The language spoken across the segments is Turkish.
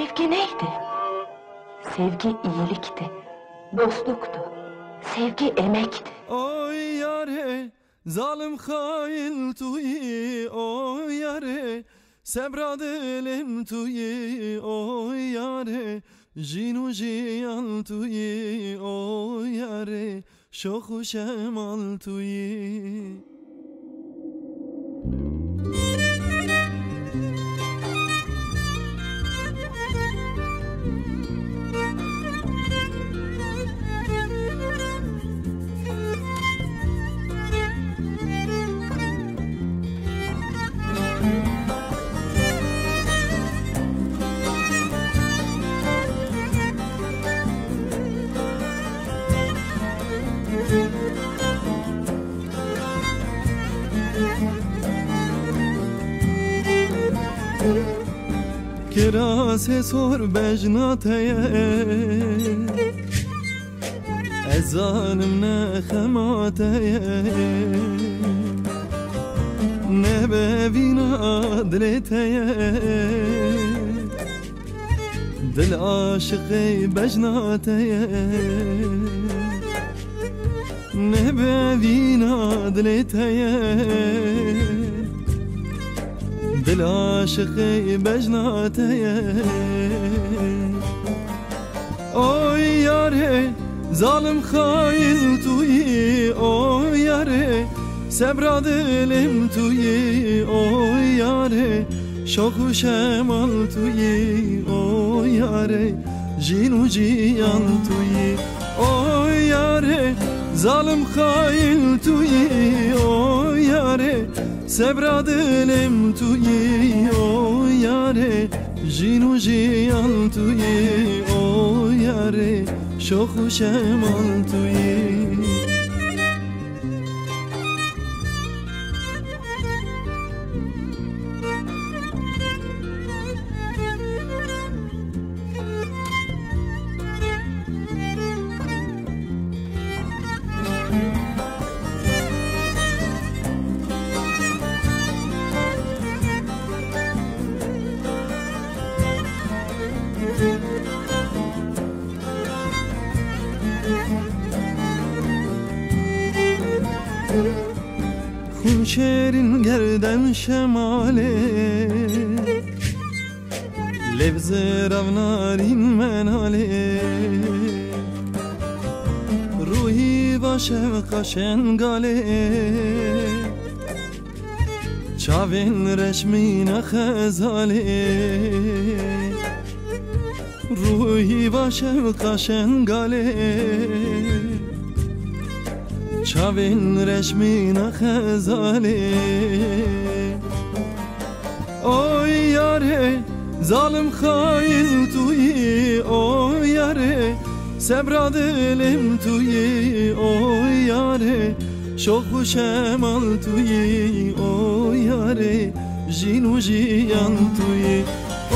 Sevgi neydi? Sevgi iyilikti, dostluktu. Sevgi emekti. Oy yare zalim hain tuyi oy yare Sebra dilim tuyi oy yare Jinu jiyan tuyi oy yare Şoku şemal tuyi Kirase sor bejnateye. Ezanım ne hemateye Ne bevin adleteye. Dil aşıkı bejnateye ne bevin adlet heye Dil aşıkı bejnat heye Oy yare zalim hain tuyi. Oy yare sebra dilim tuyi. Oy yare şoku şemal tuyi. Oy yare jinu ciyan tuyi. Oy yare Zalim hain tuyi o yare Sebradilim tuyi o yare. Jinu jiyan tuyi o yare Şoku şemal tuyi Hunşerin gerden şemale. Levze ravnarin menale. Ruhi başev kaşen gale. Çavin reşmine khezale Ruhi başev kaşen gale Çavin reşmine khezale Oy yare zalim hain tuyi Oy yare sebra dilim tuyi Oy yare şoku şemal tuyi Oy yare jinu jiyan tuyi.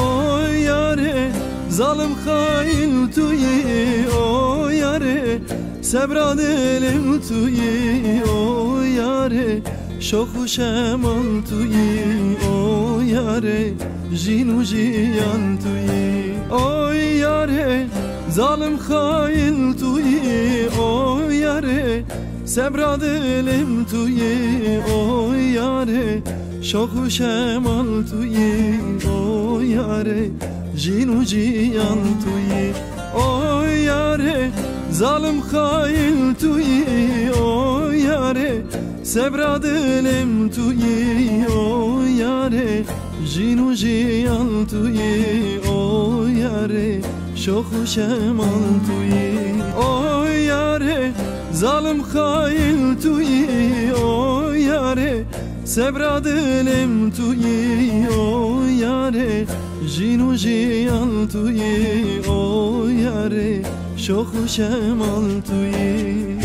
Oy yare zalim hain tuyi Oy yare Sebra dilim tuyi o yare Şoku şemal tuyi o yare Jinu jiyan tuyi o yare Zalim hain tuyi o yare Sebra dilim tuyi o yare Şoku şemal tuyi o yare Jinu jiyan tuyi o yare Zalim hain tuyi o yare Sebra dilim tuyi o yare Jinu jiyan tuyi o yare Şoku şemal tuyi o yare. Zalim hain tuyi o yare Sebra dilim tuyi o yare Jinu jiyan tuyi o yare çok şemal tuyi